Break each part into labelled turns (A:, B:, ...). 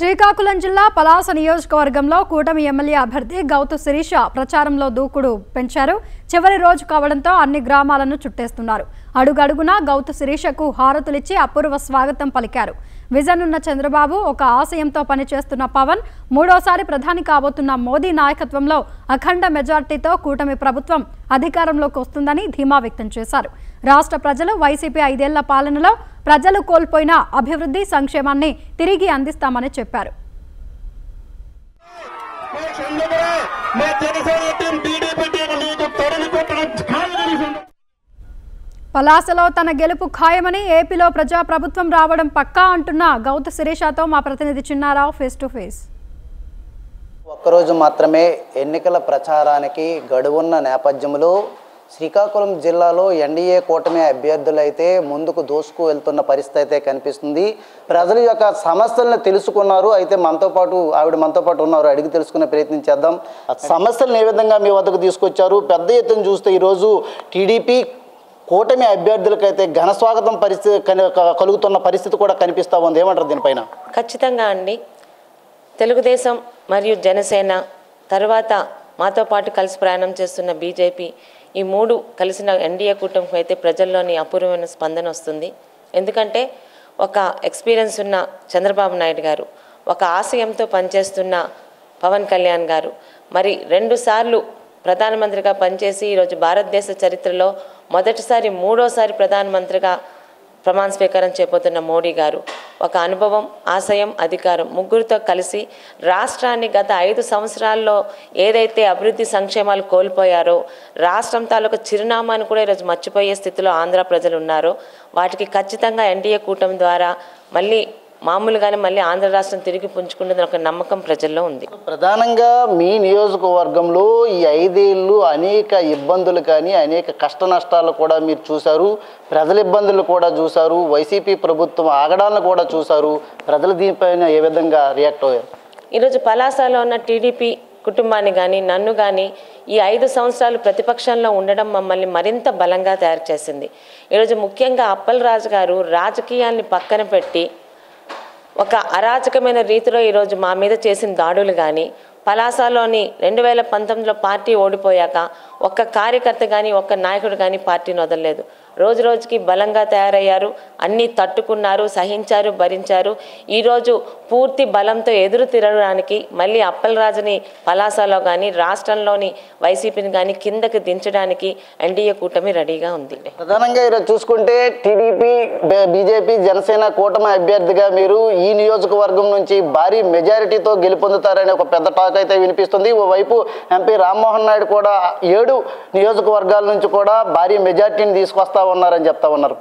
A: శ్రీకాకుళం జిల్లా పలాస నియోజకవర్గంలో కూటమి ఎమ్మెల్యే అభ్యర్థి గౌతు శిరీష ప్రచారంలో దూకుడు పెంచారు. చివరి రోజు కావడంతో అన్ని గ్రామాలను చుట్టేస్తున్నారు. అడుగడుగునా గౌత శిరీషకు హారతులిచ్చి అపూర్వ స్వాగతం పలికారు. విజన్ ఉన్న చంద్రబాబు ఒక ఆశయంతో పనిచేస్తున్న పవన్ మూడోసారి ప్రధాని కాబోతున్న మోదీ నాయకత్వంలో అఖండ మెజార్టీతో కూటమి ప్రభుత్వం అధికారంలోకి వస్తుందని ధీమా వ్యక్తం చేశారు. రాష్ట్ర ప్రజలు వైసీపీ ఐదేళ్ళ పాలనలో ప్రజలు కోల్పోయిన అభివృద్ధి సంక్షేమాన్ని తిరిగి అందిస్తామని చెప్పారు.
B: मैं
A: పలాసలో తన గెలుపు ఖాయమని ఏపీలో ప్రజాప్రభుత్వం రావడం పక్కా అంటున్న గౌత శిరీషాతో మా ప్రతినిధి చిన్నారావు ఫేస్ టు ఫేస్
C: ఒక్కరోజు మాత్రమే ఎన్నికల ప్రచారానికి గడువున్న నేపథ్యంలో శ్రీకాకుళం జిల్లాలో ఎన్డీఏ కూటమి అభ్యర్థులైతే ముందుకు దూసుకు వెళ్తున్న పరిస్థితి అయితే కనిపిస్తుంది. ప్రజల యొక్క సమస్యలను తెలుసుకున్నారు. అయితే మనతో పాటు ఆవిడ మనతో పాటు ఉన్నారు. అడిగి తెలుసుకునే ప్రయత్నం చేద్దాం. ఆ సమస్యలను ఏ విధంగా మీ వద్దకు తీసుకొచ్చారు? పెద్ద ఎత్తున చూస్తే ఈరోజు టీడీపీ కూటమి అభ్యర్థులకైతే ఘన స్వాగతం పరిస్థితి కలుగుతున్న పరిస్థితి కూడా కనిపిస్తూ ఉంది. ఏమంటారు దీనిపైన?
D: ఖచ్చితంగా అండి. తెలుగుదేశం మరియు జనసేన తర్వాత మాతో పాటు కలిసి ప్రయాణం చేస్తున్న బీజేపీ ఈ మూడు కలిసిన ఎన్డీఏ కూటమికి అయితే ప్రజల్లోని అపూర్వమైన స్పందన వస్తుంది. ఎందుకంటే ఒక ఎక్స్పీరియన్స్ ఉన్న చంద్రబాబు నాయుడు గారు ఒక ఆశయంతో పనిచేస్తున్న పవన్ కళ్యాణ్ గారు మరి రెండుసార్లు ప్రధానమంత్రిగా పనిచేసి ఈరోజు భారతదేశ చరిత్రలో మొదటిసారి మూడోసారి ప్రధానమంత్రిగా ప్రమాణ స్వీకారం చేయబోతున్న మోడీ గారు. ఒక అనుభవం ఆశయం అధికారం ముగ్గురితో కలిసి రాష్ట్రాన్ని గత ఐదు సంవత్సరాల్లో ఏదైతే అభివృద్ధి సంక్షేమాలు కోల్పోయారో రాష్ట్రం తాలూకు చిరునామాను కూడా ఈరోజు మర్చిపోయే స్థితిలో ఆంధ్ర ప్రజలు ఉన్నారో. వాటికి ఖచ్చితంగా ఎన్డీఏ కూటమి ద్వారా మళ్ళీ మామూలుగానే మళ్ళీ ఆంధ్ర రాష్ట్రం తిరిగి పుంజుకుంటుందని ఒక నమ్మకం ప్రజల్లో ఉంది.
C: ప్రధానంగా మీ నియోజకవర్గంలో ఈ ఐదేళ్ళు అనేక ఇబ్బందులు కానీ అనేక కష్ట నష్టాలు కూడా మీరు చూశారు. ప్రజల ఇబ్బందులు కూడా చూశారు. వైసీపీ ప్రభుత్వం ఆగడాలను కూడా చూశారు. ప్రజలు దీనిపైన ఏ విధంగా రియాక్ట్ అయ్యారు?
D: ఈరోజు పలాసలో ఉన్న టీడీపీ కుటుంబాన్ని కానీ నన్ను కానీ ఈ ఐదు సంవత్సరాలు ప్రతిపక్షంలో ఉండడం మమ్మల్ని మరింత బలంగా తయారు చేసింది. ఈరోజు ముఖ్యంగా అప్పల్ రాజు గారు రాజకీయాల్ని పక్కన పెట్టి ఒక అరాచకమైన రీతిలో ఈరోజు మా మీద చేసిన దాడులు కానీ పలాసలోని రెండు వేల పంతొమ్మిదిలో పార్టీ ఓడిపోయాక ఒక్క కార్యకర్త కానీ ఒక్క నాయకుడు కానీ పార్టీని వదలలేదు. రోజు రోజుకి బలంగా తయారయ్యారు అన్నీ తట్టుకున్నారు సహించారు భరించారు. ఈరోజు పూర్తి బలంతో ఎదురు తిరగడానికి మళ్ళీ అప్పలరాజుని పలాసలో కానీ రాష్ట్రంలోని వైసీపీని కానీ కిందకి దించడానికి ఎన్డీఏ కూటమి రెడీగా ఉంది.
C: ప్రధానంగా ఈరోజు చూసుకుంటే టీడీపీ బీజేపీ జనసేన కూటమి అభ్యర్థిగా మీరు ఈ నియోజకవర్గం నుంచి భారీ మెజారిటీతో గెలుపొందుతారనే ఒక పెద్ద టాక్ అయితే వినిపిస్తుంది. ఓవైపు ఎంపీ రామ్మోహన్ నాయుడు కూడా ఏడు నియోజకవర్గాల నుంచి కూడా భారీ మెజార్టీని తీసుకొస్తా ఉన్నారని చెప్తా ఉన్నారు.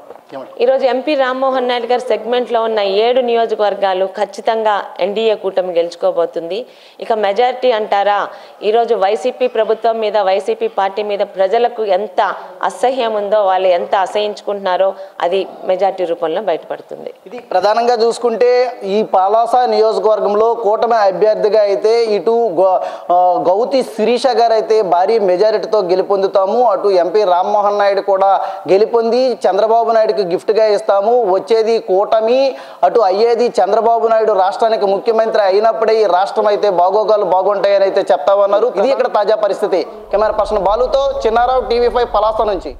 D: ఈరోజు ఎంపీ రామ్మోహన్ నాయుడు గారి సెగ్మెంట్లో ఉన్న ఏడు నియోజకవర్గాలు ఖచ్చితంగా ఎన్డీఏ కూటమి గెలుచుకోబోతుంది. ఇక మెజారిటీ అంటారా? ఈరోజు వైసీపీ ప్రభుత్వం మీద వైసీపీ పార్టీ మీద ప్రజలకు ఎంత అసహ్యం ఉందో వాళ్ళు ఎంత అసహించుకుంటున్నారో అది మెజారిటీ రూపంలో బయటపడుతుంది.
C: ఇది ప్రధానంగా చూసుకుంటే ఈ పాలాస నియోజకవర్గంలో కూటమి అభ్యర్థిగా అయితే ఇటు గౌతి శిరీష గారు అయితే భారీ మెజారిటీతో గెలుపొందుతాము. అటు ఎంపీ రామ్మోహన్ నాయుడు కూడా గెలుపొంది. చంద్రబాబు నాయుడు నాయుడుకి గిఫ్ట్గా ఇస్తాము. వచ్చేది కూటమి అటు అయ్యేది చంద్రబాబు నాయుడు రాష్ట్రానికి ముఖ్యమంత్రి అయినప్పుడే ఈ రాష్ట్రం అయితే బాగోగాలు బాగుంటాయని అయితే చెప్తా ఉన్నారు. ఇది ఇక్కడ తాజా పరిస్థితి. కెమెరా పర్సన్ బాలుతో చిన్నారావు టీవీ ఫైవ్ పలాస నుంచి.